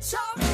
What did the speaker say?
Sorry.